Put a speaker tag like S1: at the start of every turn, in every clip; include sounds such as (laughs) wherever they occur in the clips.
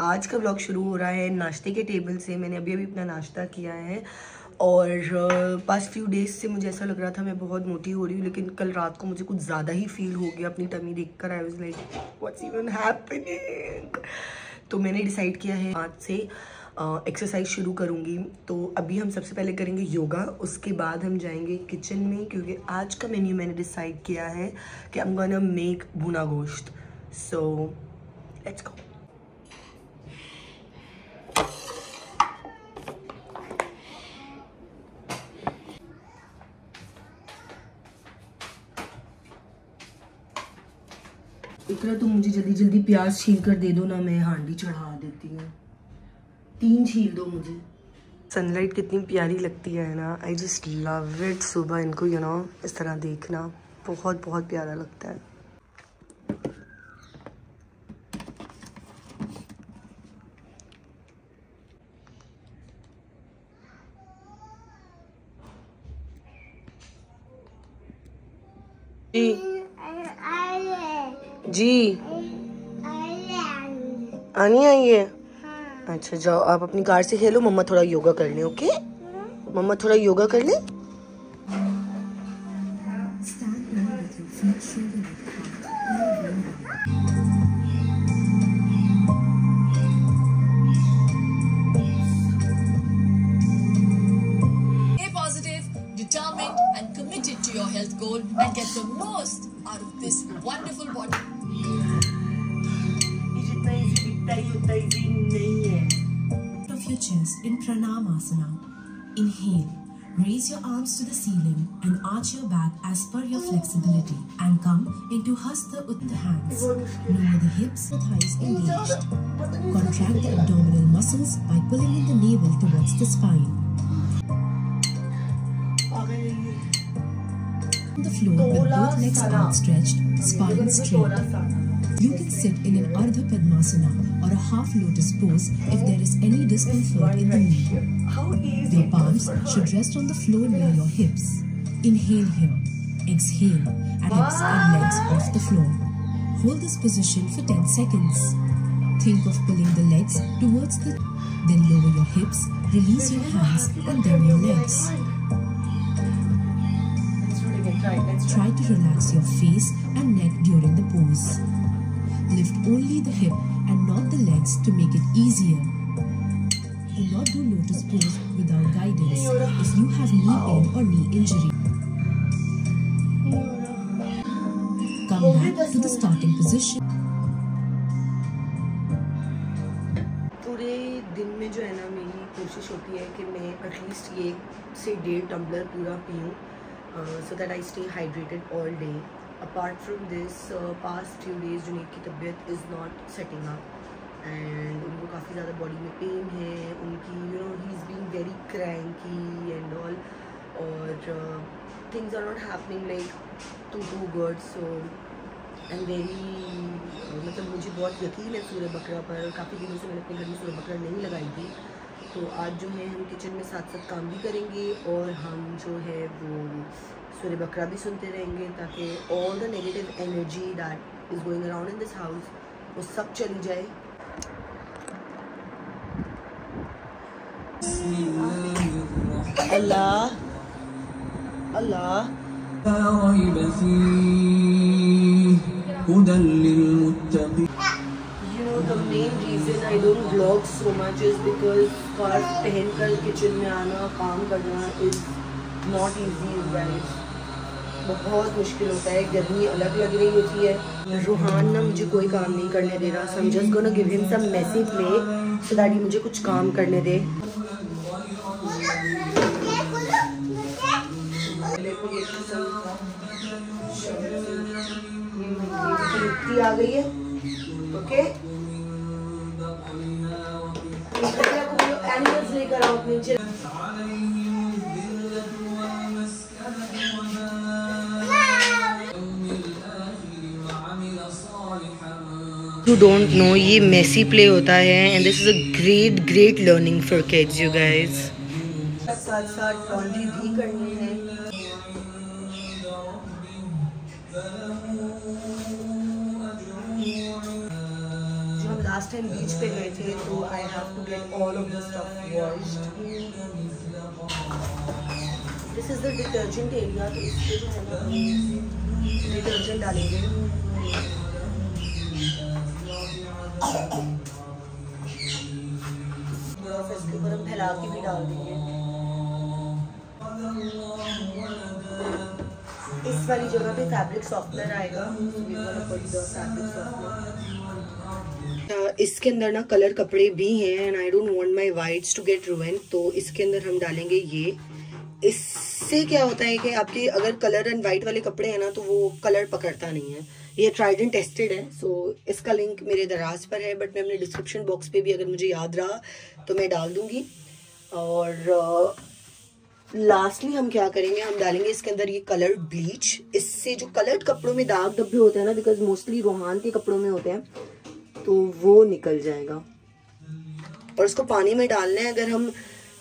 S1: आज का ब्लॉग शुरू हो रहा है नाश्ते के टेबल से। मैंने अभी अभी अपना नाश्ता किया है और पास्ट फ्यू डेज़ से मुझे ऐसा लग रहा था मैं बहुत मोटी हो रही हूँ, लेकिन कल रात को मुझे कुछ ज़्यादा ही फील हो गया अपनी टमी देख कर I was like what's even happening तो मैंने डिसाइड किया है आज से एक्सरसाइज शुरू करूँगी। तो अभी हम सबसे पहले करेंगे योगा उसके बाद हम जाएँगे किचन में, क्योंकि आज का मेन्यू मैंने डिसाइड किया है कि आई एम गोना मेक भुना गोश्त सो लेट्स गो इतना तो मुझे जल्दी जल्दी प्याज छील कर दे दो ना मैं हांडी चढ़ा देती हूँ। तीन छील दो मुझे। सनलाइट कितनी प्यारी लगती है ना। आई जस्ट लव इट सुबह इनको यू नो इस तरह देखना। बहुत बहुत प्यारा लगता है। जी। जी। आनी आई है। अच्छा जाओ आप अपनी कार से खेलो मम्मा थोड़ा योगा कर ले ओके? मम्मा थोड़ा योगा कर ले?
S2: Of
S3: your chest in Pranamasana. Inhale. Raise your arms to the ceiling and arch your back as per your flexibility and come into Hasta Uttta hands. Lower the hips, the thighs engaged. Contract the abdominal muscles by pulling in the navel towards the spine. On the floor with both legs outstretched, spine straight. You can sit in an Ardha Padmasana or a half lotus pose if there is any discomfort in the knee. Your palms should rest on the floor near your hips. Inhale here. Exhale and hips and legs off the floor. Hold this position for 10 seconds. Think of pulling the legs towards the then lower your hips, release your hands and then your legs. Try to relax your face and neck during the pose Lift only the hip and not the legs to make it easier. Do not do lotus pose without guidance if you have knee pain or knee injury. Come back to the starting position.
S1: पूरे दिन में जो है ना मेरी कोशिश होती है कि मैं एटलीस्ट ये से डेढ़ टम्बलर पूरा पीऊँ so that I stay hydrated all day apart from this past few days Junaid की तबीयत is not setting up and उनको काफ़ी ज़्यादा बॉडी में पेन है, उनकी you know he is being very cranky and all और things are not happening like too too good so and very मतलब मुझे बहुत यकीन है सूर्य बकरा पर। काफ़ी दिनों से मैंने अपने घर में सूर्य बकरा नहीं लगाई थी। तो आज जो है हम किचन में साथ साथ काम भी करेंगे और हम जो है वो सूर्य बकरा भी सुनते रहेंगे ताकि all the negative energy that is going around in this house वो सब चली जाए। Allah Allah. Reason I don't blog so much is because scarf पहन कर किचन में आना, काम करना is not easy is right बहुत मुश्किल होता है, गर्मी अलग लग रही होती है। रूहान ना मुझे कोई काम नहीं करने दे रहा समझस को ना give him some message play so that मुझे कुछ काम करने दे। आ गई है ओके okay? एनिमल्स लेकर आओ नीचे यू डोंट नो ये मेसी प्ले होता है and this is a great great learning for kids you guys साथ साथ लॉन्ड्री भी करनी है। टाइम बीच पे गए थे तो I have to get all of the stuff this is the detergent area तो इसके जो है ना डिटर्जेंट डालेंगे। इसके ऊपर हम फैला के भी डाल देंगे। इस वाली जगह पे फैब्रिक सॉफ्टनर आएगा। फैब्रिक सॉफ्टनर इसके अंदर ना कलर कपड़े भी हैं and I don't want my whites to get ruin तो इसके अंदर हम डालेंगे ये। इससे क्या होता है कि आपके अगर कलर एंड वाइट वाले कपड़े हैं ना तो वो कलर पकड़ता नहीं है। ये ट्राइड एंड टेस्टेड है सो so, इसका लिंक मेरे दराज पर है बट मैं अपने डिस्क्रिप्शन बॉक्स पे भी अगर मुझे याद रहा तो मैं डाल दूँगी। और लास्टली हम क्या करेंगे हम डालेंगे इसके अंदर ये कलर ब्लीच इससे जो कलर्ड कपड़ों में दाग धब्बे होते हैं ना बिकॉज़ मोस्टली रोहान के कपड़ों में होते हैं तो वो निकल जाएगा। और इसको पानी में डालना है, अगर हम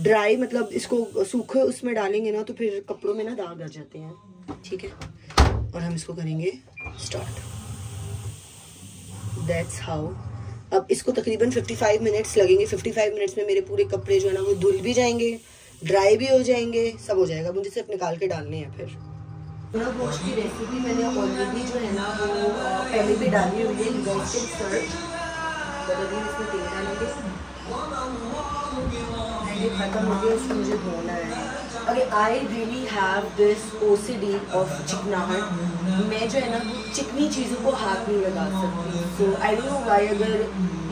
S1: ड्राई मतलब इसको सूखे उसमें डालेंगे ना तो फिर कपड़ों में ना दाग आ जाते हैं। ठीक है? और हम इसको करेंगे स्टार्ट दैट्स हाउ अब इसको तकरीबन 55 मिनट्स लगेंगे। 55 मिनट्स में मेरे पूरे कपड़े जो है ना, वो धुल भी जाएँगे ड्राई भी हो जाएँगे, सब हो जाएगा। मुझे सिर्फ़ निकाल के डालने हैं फिर। गोश्त की रेसिपी मैंने ऑलरेडी जो है ना वो पहले भी डाली हुई है रोस्टेड सर्च अभी इसमें तेल डालेंगे। ये खत्म हो गया इसको मुझे धोना है। अगर I really have this O C D of चिकनाहट। मैं जो है ना चिकनी चीज़ों को हाथ नहीं लगा सकती। So I don't know why अगर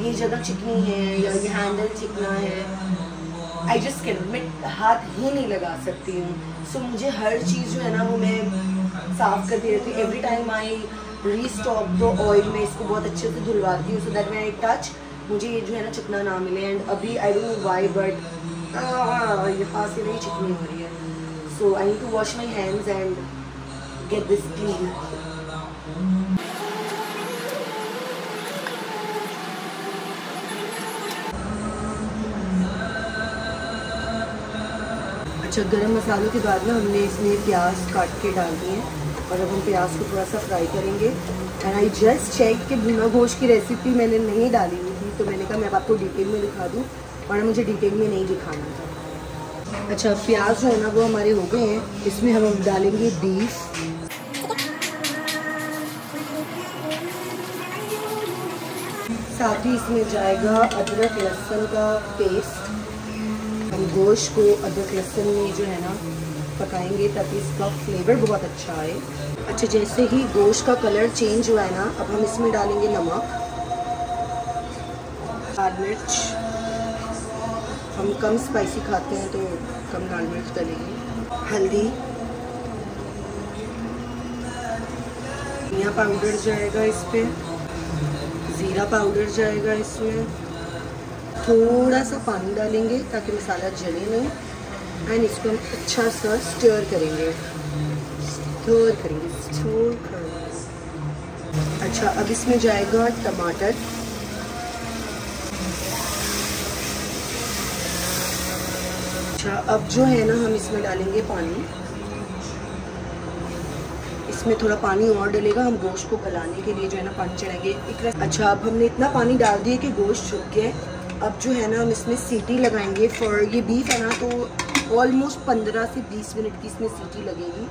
S1: ये जगह चिकनी है या ये हैंडल चिकना है। आई जस्ट कैन मैं हाथ ही नहीं लगा सकती हूँ। सो so, मुझे हर चीज़ जो है ना वो मैं साफ़ करती रहती हूँ। Every time I restock the oil में इसको बहुत अच्छे से धुलवाती हूँ। सो दैट मैं टच मुझे ये जो है ना चिकना ना मिले। एंड अभी I don't know why but यहाँ से नहीं चिकनी हो रही है। So I need to wash my hands and get this clean अच्छा गरम मसालों के बाद में हमने इसमें प्याज काट के डाल दिए और अब हम प्याज को थोड़ा सा फ्राई करेंगे। एंड आई जस्ट चेक कि भुना गोश्त की रेसिपी मैंने नहीं डाली हुई थी तो मैंने कहा मैं आपको डिटेल में दिखा दूँ और मुझे डिटेल में नहीं दिखाना था। अच्छा प्याज जो है ना, वो हमारे हो गए हैं। इसमें हम डालेंगे बीफ साथ ही इसमें जाएगा अदरक लहसुन का पेस्ट गोश्त को अदरक लहसुन में जो है ना, पकाएँगे ताकि इसका फ्लेवर बहुत अच्छा आए। अच्छा जैसे ही गोश्त का कलर चेंज हुआ है ना, अब हम इसमें डालेंगे नमक, लाल मिर्च। हम कम स्पाइसी खाते हैं तो कम लाल मिर्च डालेंगे। हल्दी। धनिया पाउडर जाएगा इस पर ज़ीरा पाउडर जाएगा इसमें। थोड़ा सा पानी डालेंगे ताकि मसाला जले नहीं। एंड इसको हम अच्छा सा स्टर करेंगे। स्टर करेंगे स्टर करेंगे। अच्छा अब इसमें जाएगा टमाटर। अच्छा अब जो है ना, हम इसमें डालेंगे पानी। इसमें थोड़ा पानी और डलेगा, हम गोश्त को गलाने के लिए जो है ना, पानी चढ़ाएँगे। अच्छा अब हमने इतना पानी डाल दिया कि गोश्त छुप गया अब जो है ना, हम इसमें सीटी लगाएँगे। फॉर ये बीफ है ना तो ऑलमोस्ट पंद्रह से बीस मिनट की इसमें सीटी लगेगी।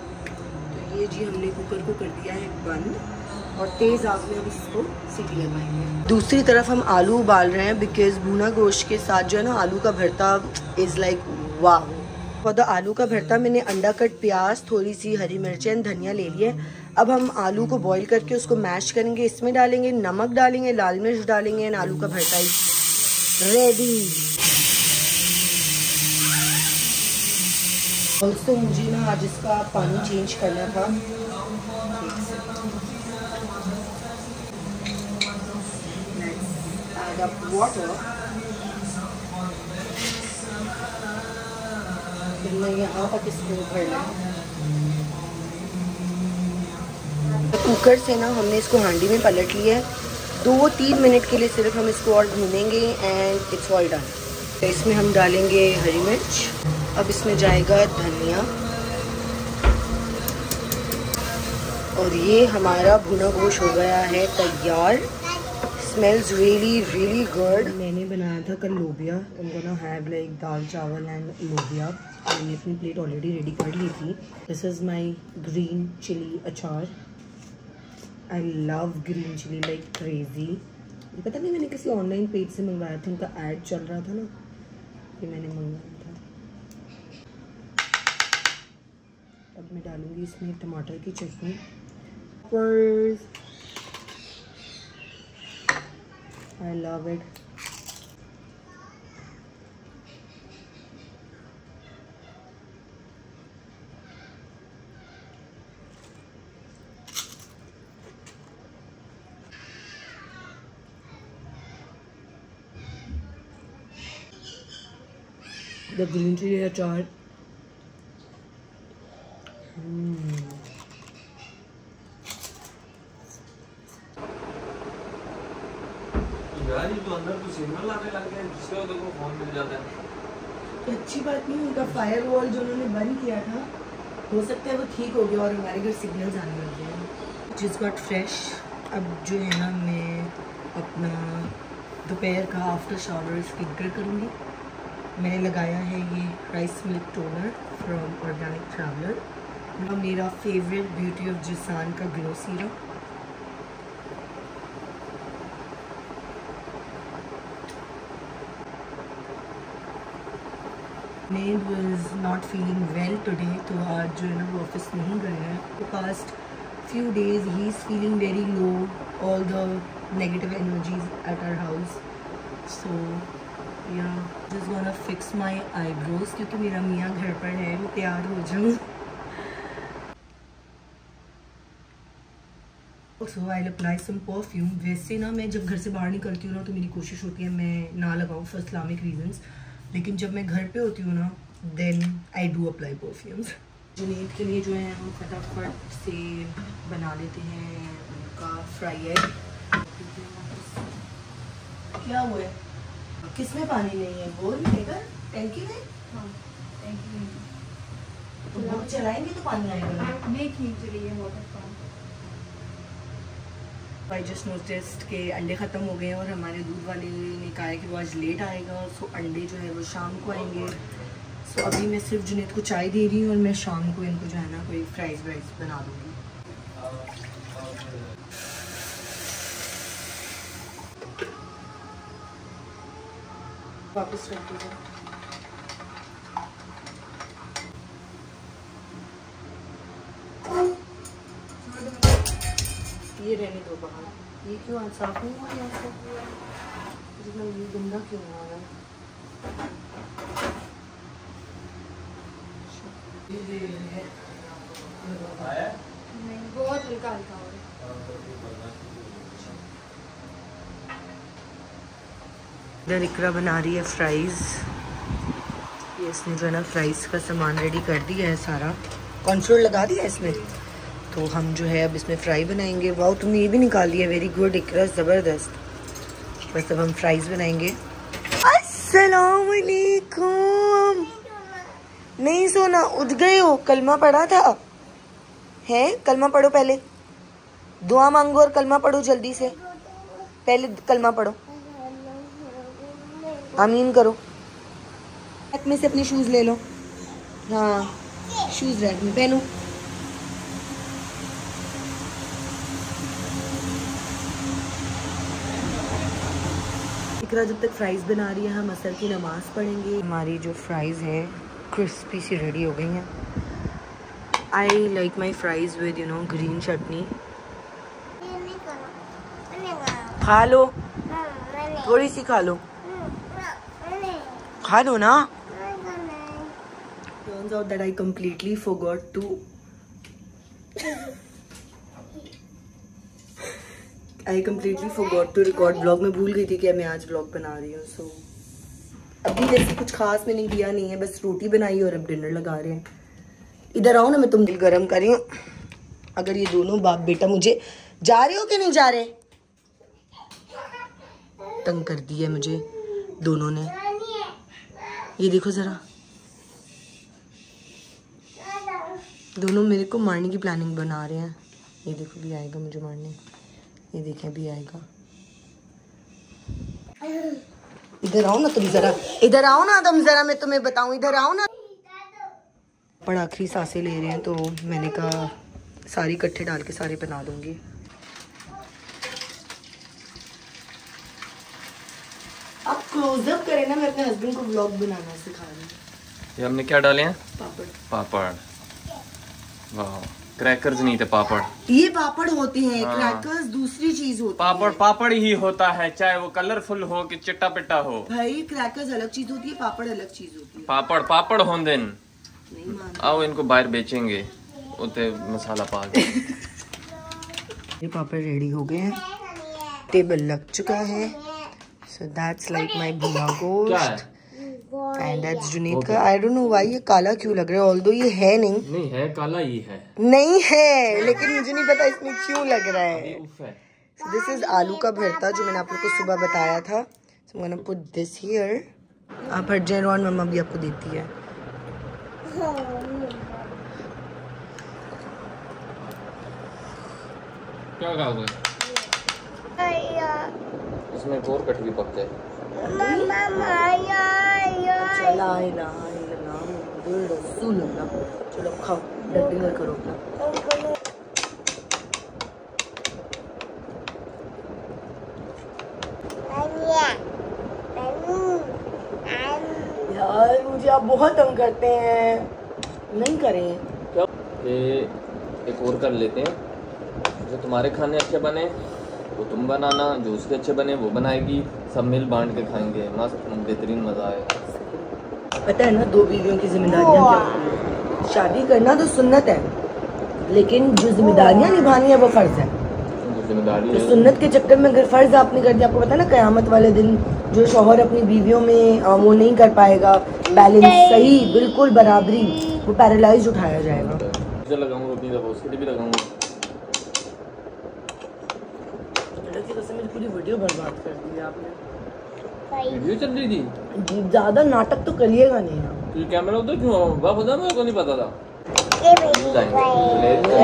S1: तो ये जी हमने कुकर को कर दिया है बंद, और तेज़ आग में हम इसको सीटी लगाएँगे। दूसरी तरफ़ हम आलू उबाल रहे हैं बिकॉज़ भुना गोश्त के साथ जो है ना, आलू का भरता इज़ लाइक वाह द आलू का भरता मैंने अंडा कट, प्याज, थोड़ी सी हरी मिर्चें धनिया ले लिए। अब हम आलू को बॉईल करके उसको मैश करेंगे। इसमें डालेंगे नमक, डालेंगे लाल मिर्च, डालेंगे एंड आलू का भरता रेडी ऑल्सो मुझे ना आज इसका पानी चेंज करना था। Water. फिर मैं यहाँ तक इसको भरना कुकर से ना हमने इसको हांडी में पलट लिया है। दो तीन मिनट के लिए सिर्फ़ हम इसको और भूनेंगे एंड इट्स ऑल डन तो इसमें हम डालेंगे हरी मिर्च। अब इसमें जाएगा धनिया। और ये हमारा भुना गोश हो गया है तैयार। Smells really really good. मैंने बनाया था कल लोबिया। I'm gonna have like दाल, चावल एंड लोबिया। मैंने अपनी प्लेट ऑलरेडी रेडी कर ली थी। This is my green chilli achar I love green chilli like crazy पता नहीं मैंने किसी ऑनलाइन पेज से मंगवाया था, उनका ऐड चल रहा था ना कि मैंने मंगवाया था। अब मैं डालूँगी इसमें टमाटर की चटनी। I love it. The green chili achar. Mm.
S4: यार ये तो अंदर तो सिग्नल आने लग गए जिससे वो देखो फ़ोन मिल जाता है
S1: अच्छी बात नहीं उनका फायर वॉल जो उन्होंने बंद किया था हो सकता है वो ठीक हो गया और हमारे घर सिग्नल्स आने लग गए जिस गॉट फ्रेश अब जो है ना मैं अपना दोपहर का आफ्टर शावर स्किन करूँगी मैंने लगाया है ये rice milk toner from organic traveller और मेरा फेवरेट ब्यूटी ऑफ़ जिसान का glow serum made was not feeling well today तो आज जो है ना वो ऑफ़िस नहीं गए हैं. तो past few days he is feeling very low all the negative energies at our house so yeah just gonna fix my eyebrows क्योंकि मेरा मियाँ घर पर है, मैं तैयार हो जाऊँ। सो आई अप्लाई सम परफ्यूम वैसे ना मैं जब घर से बाहर निकलती हूँ ना तो मेरी कोशिश होती है मैं ना लगाऊँ फॉर इस्लामिक रीजन्स लेकिन जब मैं घर पे होती हूँ ना then I do apply perfumes Junaid के लिए जो है हम फटाफट से बना लेते हैं उनका फ्राई एग। क्या हुआ है? किसमें पानी नहीं है? बोल लेकर टैंकी में
S5: हाँ? टैंकी में
S1: तो बोल चलाएँगे तो पानी आएगा।
S5: नहीं खींच रही है water pump
S1: I just noticed के अंडे ख़त्म हो गए हैं और हमारे दूध वाले ने कहा है कि वो आज लेट आएगा सो अंडे जो है वो शाम को आएँगे। सो अभी मैं सिर्फ़ जुनेद को चाय दे रही हूँ और मैं शाम को इनको जो है ना कोई फ्राइज व्राइज बना दूँगी। वापस रख दीजिए। ये रहने दो बाहर। ये क्यों आज साफ़ नहीं हुआ यहाँ से इतना ये गंदा क्यों हुआ है?
S5: बहुत हल्का हल्का हो।
S1: इधर इकरा बना रही है फ्राइज़ ये इसने जो है ना फ्राइज़ का सामान रेडी कर दिया है सारा। कॉन्फ्लोर लगा दिया है इसमें तो हम जो है अब इसमें फ्राई बनाएँगे। वाह तुमने ये भी निकाल लिया। वेरी गुड एक ज़बरदस्त। बस अब हम फ्राइज बनाएँगे। अस्सलामुअलैकुम। नहीं सोना, उठ गए हो। कलमा पढ़ा था है? कलमा पढ़ो पहले। दुआ मांगो और कलमा पढ़ो जल्दी से। पहले कलमा पढ़ो। आमीन करो। रैक में से अपने शूज़ ले लो। हाँ शूज़ रैक में पहनो। इकरा जब तक फ्राइज़ बना रही है हम असर की नमाज़ पढ़ेंगे। हमारी जो फ्राइज़ है क्रिस्पी सी रेडी हो गई हैं। I like my fries with you know green chutney खा लो। थोड़ी सी खा लो। खा लो ना। Turns out that I completely forgot to I completely forgot to record blog में भूल गई थी कि मैं आज ब्लॉग बना रही हूँ so, अभी जैसे कुछ खास मैंने किया नहीं है बस रोटी बनाई और अब डिनर लगा रहे हैं। इधर आओ ना मैं तुम दिल गर्म कर रही हूँ। अगर ये दोनों बाप बेटा मुझे जा रहे हो कि नहीं जा रहे? तंग कर दिया मुझे दोनों ने। ये देखो ज़रा। दोनों मेरे को मारने की प्लानिंग बना रहे हैं। ये देखो भी आएगा मुझे मारने। ये देखें भी आएगा। इधर आओ ना तुम जरा। इधर आओ ना तुम जरा, मैं तुम्हें बताऊँ, इधर आओ ना। पर आखिरी साँसें ले रहे हैं तो मैंने कहा, सारी इकट्ठे डाल के सारे बना दूँगी। आप क्लोजअप करें ना मैं अपने हस्बैंड को व्लॉग बनाना सिखा रही हूँ।
S4: ये हमने क्या डाले हैं?
S1: पापड़।
S4: पापड़। वाह क्रैकर्स नहीं थे पापड़।
S1: ये पापड़ होते हैं
S4: हाँ।
S1: क्रैकर्स दूसरी चीज़ होती
S4: पापड़
S1: है।
S4: पापड़ ही होता है चाहे वो कलरफुल हो कि चिट्टा पिट्टा हो।
S1: भाई क्रैकर्स अलग चीज़ होती है पापड़ अलग चीज़ होती है।
S4: पापड़ पापड़ होंदे न।
S1: नहीं मान
S4: आओ इनको बाहर बेचेंगे। उते मसाला पा के। (laughs)
S1: ये पापड़ रेडी हो गए हैं। टेबल लग चुका है। सो दैट्स लाइक माय
S4: है?
S1: गोश्त एंड दैट्स जुनीद का आई डोंट नो व्हाई ये काला क्यों लग रहा है ऑल्दो ये है नहीं।
S4: नहीं है काला ही है।
S1: नहीं है लेकिन मुझे नहीं पता इसमें क्यों लग रहा है। So this is आलू का भरता जो मैंने आप लोग को सुबह बताया था। So I'm gonna put this here. आप हट जाए रोहन मम्मा भी आपको देती है।
S4: क्या खाओगे? इसमें एक और कटवी पक जाए
S1: चला इलाहा इल्लल्लाह मुहम्मदुर रसूलुल्लाह चलो खाओ डिनर करो अपना। यार मुझे आप बहुत तंग करते हैं। नहीं करें।
S4: क्या ये एक और कर लेते हैं जो तुम्हारे खाने अच्छे बने। वो तुम बनाना जो उसके अच्छे बने वो बनाएगी। सब मिल बांट के खाएँगे। मस्त बेहतरीन मज़ा आएगा
S1: पता है ना दो बीवियों की जिम्मेदारियाँ शादी करना तो सुन्नत है लेकिन जो जिम्मेदारियाँ निभानी है वो फ़र्ज़ है।
S4: ज़िम्मेदारी
S1: तो सुन्नत के चक्कर में अगर फ़र्ज़ आपने कर दिया आपको पता है ना कयामत वाले दिन जो शोहर अपनी बीवियों में वो नहीं कर पाएगा। बैलेंस सही बिल्कुल बराबरी वो पैरालाइज उठाया जाएगा।
S4: लगाऊँगा अपनी दफ़ा उसके लिए भी लगाऊँगा
S1: मेरी पूरी वीडियो बर्बाद कर दी आपने।
S4: वीडियो चल रही थी?
S1: जी, ज़्यादा नाटक तो करिएगा नहीं आप।
S4: तो ये कैमरा उधर क्यों वाह खुदा मेरे को नहीं पता था।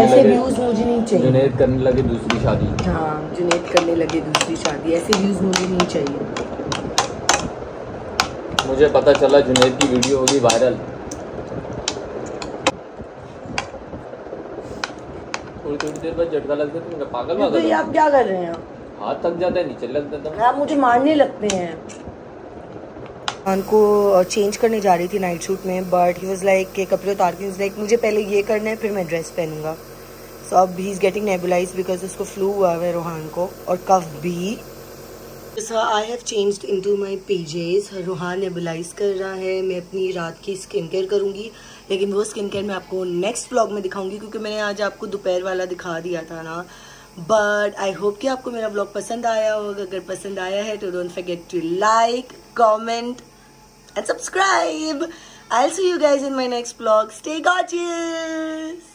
S1: ऐसे व्यूज़ मुझे नहीं चाहिए।
S4: जुनैद करने लगे दूसरी शादी।
S1: हाँ जुनेद करने लगे दूसरी शादी। ऐसे व्यूज़ मुझे नहीं चाहिए।
S4: मुझे पता चला जुनेद की वीडियो होगी वायरल थोड़ी थोड़ी देर बाद झटका लग जाता है पागल
S1: तो ये
S4: पागल
S1: आप क्या कर रहे हैं?
S4: हाथ थक जाता है नीचे लग जाता है।
S1: आप मुझे मारने लगते हैं। को चेंज करने जा रही थी नाइट शूट में बट ही वाज लाइक के कपड़े उतार के लाइक मुझे पहले ये करना है फिर मैं ड्रेस पहनूँगा। सो अब he is getting nebulise because उसको फ्लू हुआ है रोहान को और कफ भी। So I have changed into my PJs Rohan nebulise कर रहा है मैं अपनी रात की स्किन केयर करूँगी। लेकिन वो स्किन केयर मैं आपको नेक्स्ट ब्लॉग में दिखाऊँगी क्योंकि मैंने आज आपको दोपहर वाला दिखा दिया था ना। बट आई होप कि आपको मेरा ब्लॉग पसंद आया होगा। अगर पसंद आया है तो don't forget to like comment and subscribe I see you guys in my next blog stay gorgeous